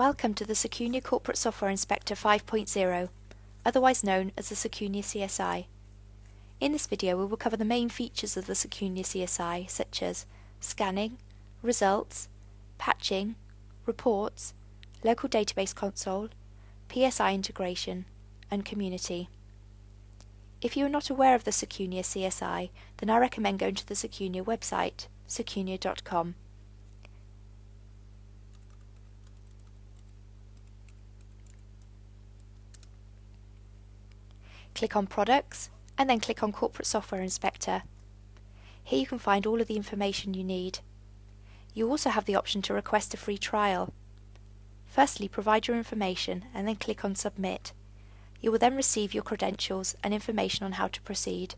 Welcome to the Secunia Corporate Software Inspector 5.0, otherwise known as the Secunia CSI. In this video we will cover the main features of the Secunia CSI such as scanning, results, patching, reports, local database console, PSI integration, and community. If you are not aware of the Secunia CSI, then I recommend going to the Secunia website, secunia.com. Click on Products and then click on Corporate Software Inspector. Here you can find all of the information you need. You also have the option to request a free trial. Firstly, provide your information and then click on Submit. You will then receive your credentials and information on how to proceed.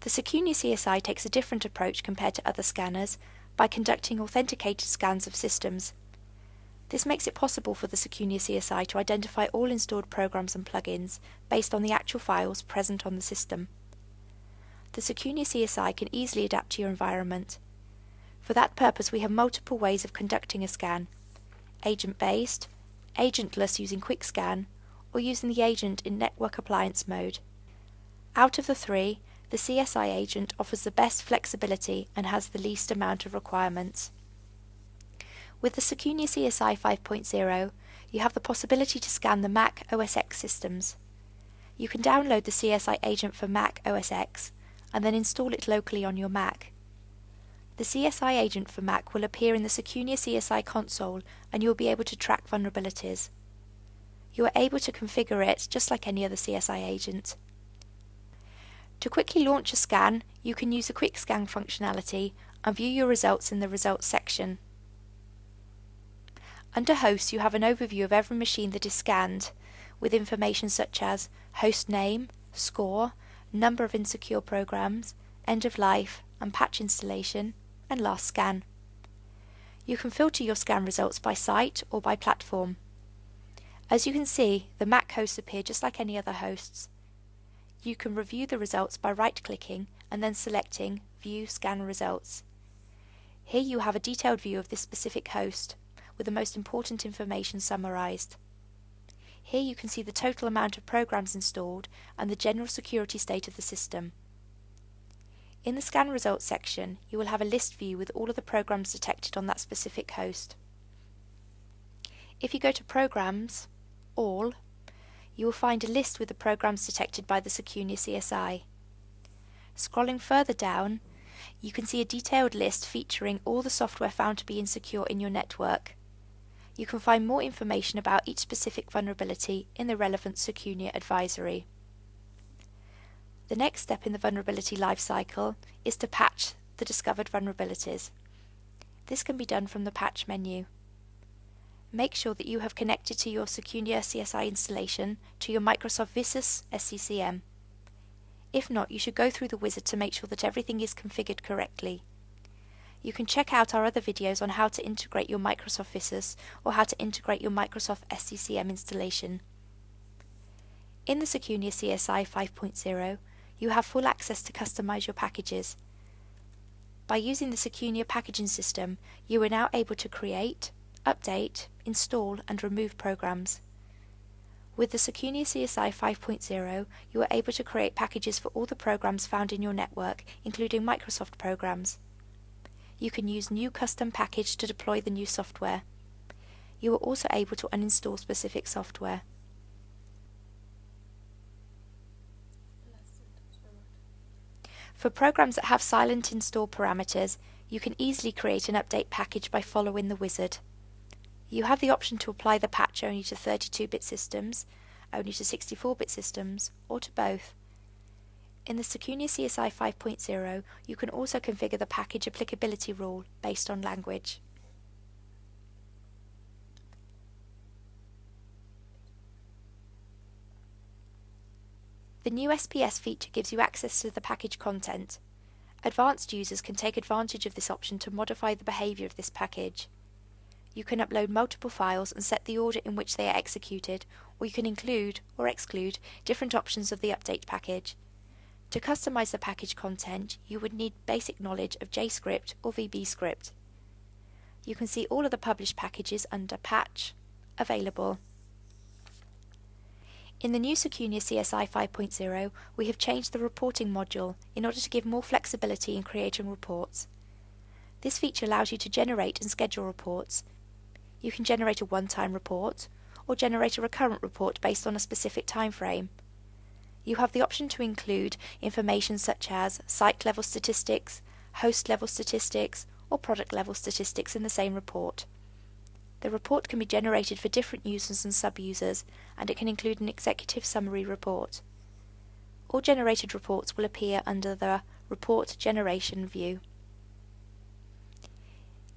The Secunia CSI takes a different approach compared to other scanners by conducting authenticated scans of systems. This makes it possible for the Secunia CSI to identify all installed programs and plugins based on the actual files present on the system. The Secunia CSI can easily adapt to your environment. For that purpose we have multiple ways of conducting a scan. Agent-based, agentless using QuickScan, or using the agent in network appliance mode. Out of the three, the CSI agent offers the best flexibility and has the least amount of requirements. With the Secunia CSI 5.0, you have the possibility to scan the Mac OS X systems. You can download the CSI agent for Mac OS X and then install it locally on your Mac. The CSI agent for Mac will appear in the Secunia CSI console and you will be able to track vulnerabilities. You are able to configure it just like any other CSI agent. To quickly launch a scan, you can use the Quick Scan functionality and view your results in the Results section. Under Hosts you have an overview of every machine that is scanned, with information such as host name, score, number of insecure programs, end of life and patch installation, and last scan. You can filter your scan results by site or by platform. As you can see, the Mac hosts appear just like any other hosts. You can review the results by right-clicking and then selecting View Scan Results. Here you have a detailed view of this specific host, with the most important information summarized. Here you can see the total amount of programs installed and the general security state of the system. In the scan results section, you will have a list view with all of the programs detected on that specific host. If you go to Programs, All, you will find a list with the programs detected by the Secunia CSI. Scrolling further down, you can see a detailed list featuring all the software found to be insecure in your network. You can find more information about each specific vulnerability in the relevant Secunia advisory. The next step in the vulnerability lifecycle is to patch the discovered vulnerabilities. This can be done from the Patch menu. Make sure that you have connected to your Secunia CSI installation to your Microsoft WSUS SCCM. If not, you should go through the wizard to make sure that everything is configured correctly. You can check out our other videos on how to integrate your Microsoft WSUS or how to integrate your Microsoft SCCM installation. In the Secunia CSI 5.0, you have full access to customize your packages. By using the Secunia packaging system, you are now able to create, update, install and remove programs. With the Secunia CSI 5.0, you are able to create packages for all the programs found in your network, including Microsoft programs you can use new custom package to deploy the new software. You are also able to uninstall specific software. For programs that have silent install parameters, you can easily create an update package by following the wizard. You have the option to apply the patch only to 32-bit systems, only to 64-bit systems, or to both. In the Secunia CSI 5.0, you can also configure the package applicability rule based on language. The new SPS feature gives you access to the package content. Advanced users can take advantage of this option to modify the behavior of this package. You can upload multiple files and set the order in which they are executed, or you can include or exclude different options of the update package. To customize the package content, you would need basic knowledge of JScript or VBScript. You can see all of the published packages under Patch, Available. In the new Secunia CSI 5.0, we have changed the reporting module in order to give more flexibility in creating reports. This feature allows you to generate and schedule reports. You can generate a one-time report, or generate a recurrent report based on a specific time frame. You have the option to include information such as site level statistics, host level statistics, or product level statistics in the same report. The report can be generated for different users and sub-users, and it can include an executive summary report. All generated reports will appear under the Report Generation view.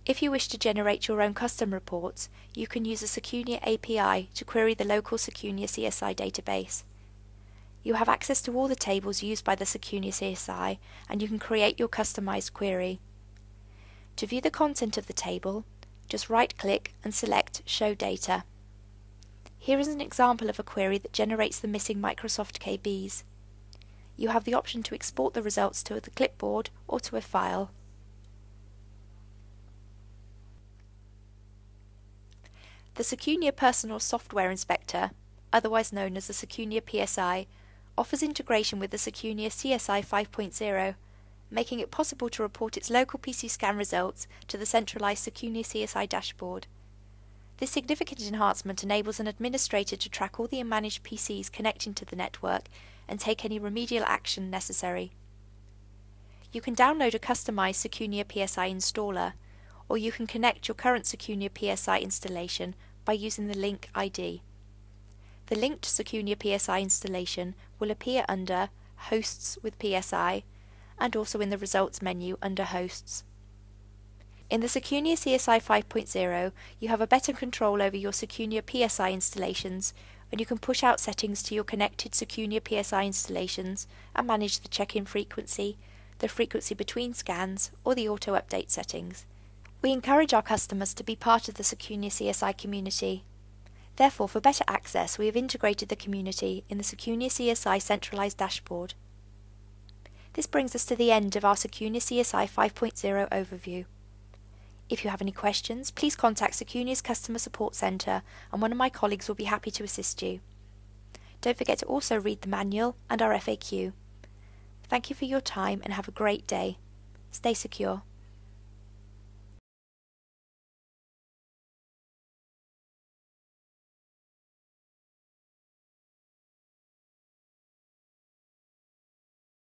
If you wish to generate your own custom reports, you can use a Secunia API to query the local Secunia CSI database. You have access to all the tables used by the Secunia CSI, and you can create your customized query. To view the content of the table, just right-click and select Show Data. Here is an example of a query that generates the missing Microsoft KBs. You have the option to export the results to the clipboard or to a file. The Secunia Personal Software Inspector, otherwise known as the Secunia PSI, offers integration with the Secunia CSI 5.0, making it possible to report its local PC scan results to the centralized Secunia CSI dashboard. This significant enhancement enables an administrator to track all the unmanaged PCs connecting to the network and take any remedial action necessary. You can download a customized Secunia PSI installer, or you can connect your current Secunia PSI installation by using the link ID. The linked Secunia PSI installation will appear under Hosts with PSI and also in the Results menu under Hosts. In the Secunia CSI 5.0, you have a better control over your Secunia PSI installations and you can push out settings to your connected Secunia PSI installations and manage the check-in frequency, the frequency between scans, or the auto-update settings. We encourage our customers to be part of the Secunia CSI community. Therefore, for better access, we have integrated the community in the Secunia CSI centralized dashboard. This brings us to the end of our Secunia CSI 5.0 overview. If you have any questions, please contact Secunia's Customer Support Centre and one of my colleagues will be happy to assist you. Don't forget to also read the manual and our FAQ. Thank you for your time and have a great day. Stay secure.